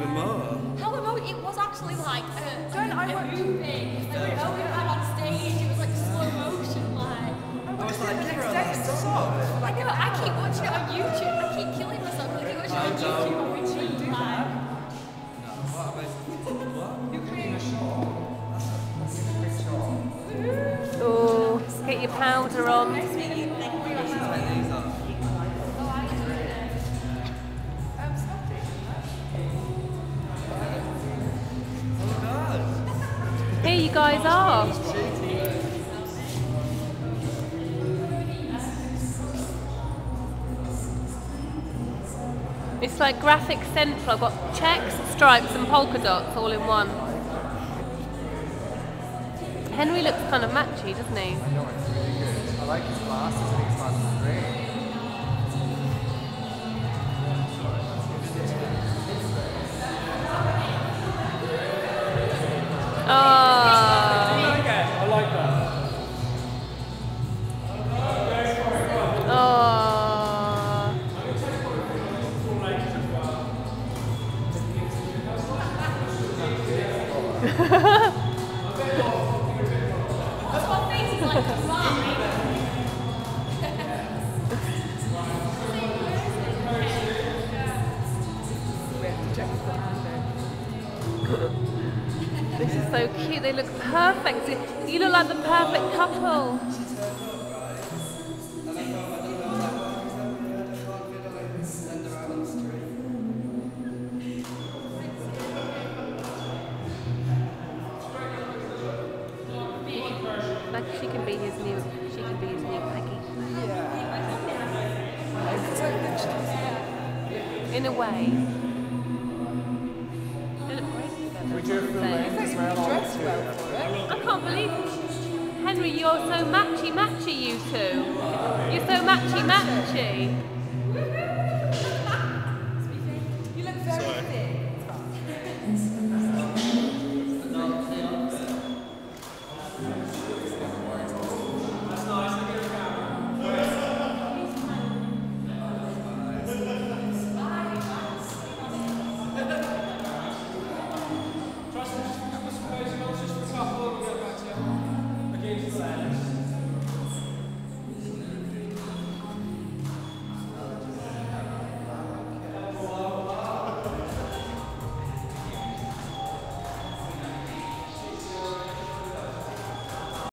even more. How remote it was actually like a, Don't, movie. Like we had on stage, it was like slow motion like. I was next. I know, I keep watching it on YouTube. I keep killing myself because I it on YouTube on like. Oh, get your powder on. Here you guys are. It's like graphic central. I've got checks, stripes, and polka dots all in one. Henry looks kind of matchy, doesn't he? I know, it's really good. I like his glasses. His glasses are great. This is so cute. They look perfect. You look like the perfect couple. Like she can be his new. She can be his new Peggy. It's like literally In a way. They look great together. We do a full length as well. dressed well for it. I can't believe Henry, you're so matchy matchy, you two. You're so matchy matchy.